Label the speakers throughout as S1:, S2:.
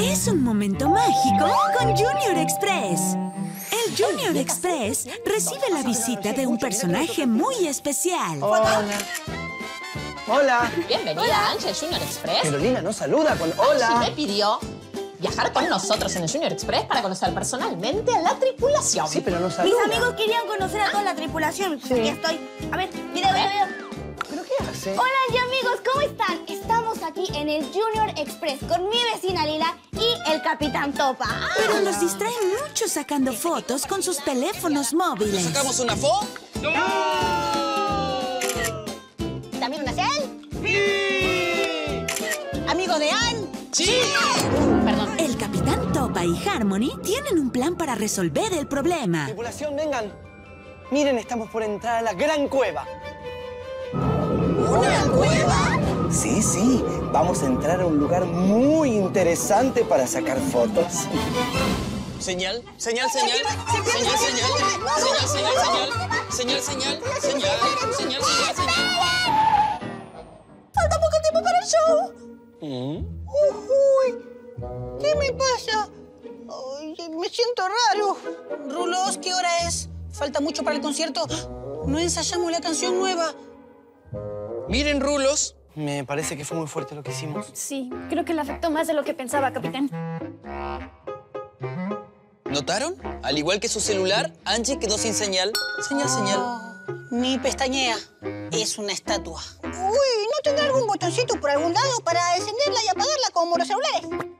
S1: Es un momento mágico con Junior Express. El Junior Express recibe la visita de un personaje muy especial.
S2: Hola. Hola.
S3: Bienvenida, Angie, al Junior Express.
S2: Carolina no saluda con
S3: Angie
S2: hola.
S3: me pidió viajar con nosotros en el Junior Express para conocer personalmente a la tripulación.
S2: Sí, pero no
S4: Mis
S2: saluda.
S4: amigos querían conocer a toda la tripulación. Aquí estoy. A ver, video, video, video.
S2: ¿Pero qué hace?
S4: Hola, y amigos, ¿cómo están? En el Junior Express con mi vecina Lila y el Capitán Topa.
S1: Pero los distraen mucho sacando fotos con sus teléfonos móviles.
S5: ¿Sacamos una fo?
S4: ¿También una cel? ¿Amigo de Ann?
S5: ¡Sí!
S3: Perdón.
S1: El Capitán Topa y Harmony tienen un plan para resolver el problema.
S2: Tripulación, vengan. Miren, estamos por entrar a la gran cueva.
S4: ¿Una cueva?
S2: Sí, sí. Vamos a entrar a un lugar muy interesante para sacar fotos.
S5: Señal, señal, señal, señal, señal, señal, señal, señal, señal, señal, señal, señal, señal, señal.
S4: Falta poco tiempo para el show. Uy, ¿qué me pasa? Me siento raro.
S6: Rulos, ¿qué hora es? Falta mucho para el concierto. No ensayamos la canción nueva.
S5: Miren, rulos.
S2: Me parece que fue muy fuerte lo que hicimos.
S7: Sí, creo que le afectó más de lo que pensaba, capitán.
S5: ¿Notaron? Al igual que su celular, Angie quedó sin señal. Señal, señal.
S6: Ni pestañea. Es una estatua.
S4: Uy, ¿no tendrá algún botoncito por algún lado para encenderla y apagarla como los celulares?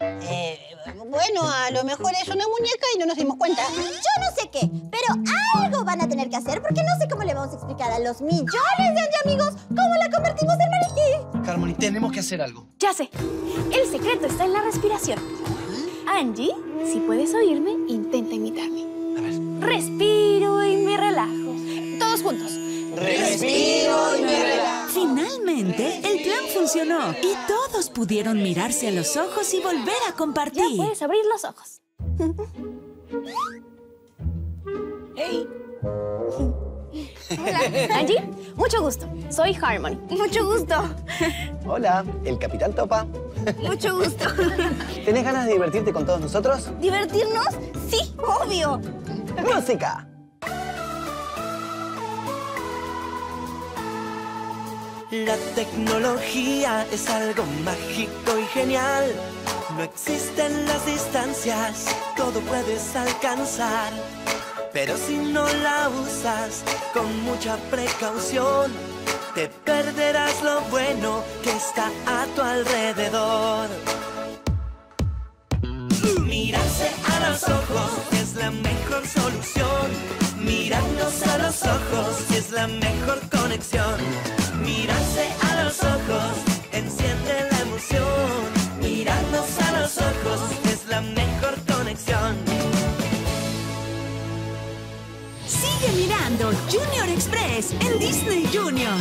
S4: Eh, bueno, a lo mejor es una muñeca y no nos dimos cuenta.
S8: Yo no sé qué, pero algo van a tener que hacer porque no sé cómo le vamos a explicar a los millones de Angie amigos cómo la convertimos en maniquí.
S2: Harmony, tenemos que hacer algo.
S7: Ya sé. El secreto está en la respiración. Angie, si puedes oírme, intenta imitarme.
S2: A ver.
S7: Respiro y me relajo. Todos juntos.
S2: Respiro y me relajo.
S1: Finalmente, funcionó y todos pudieron mirarse a los ojos y volver a
S7: Ya
S1: compartir.
S7: puedes abrir los ojos. Hola. Angie, mucho gusto. Soy Harmony.
S4: Mucho gusto.
S2: Hola, el Capitán Topa.
S4: Mucho gusto.
S2: ¿Tenés ganas de divertirte con todos nosotros?
S4: ¿Divertirnos? Sí, obvio.
S2: ¡Música!
S9: La tecnología es algo mágico y genial. No existen las distancias, todo puedes alcanzar. Pero si no la usas con mucha precaución, te perderás lo bueno que está a tu alrededor. Mirarse a los ojos es la mejor solución. Mirarnos a los ojos es la mejor conexión.
S1: Sigue mirando Junior Express en Disney Junior.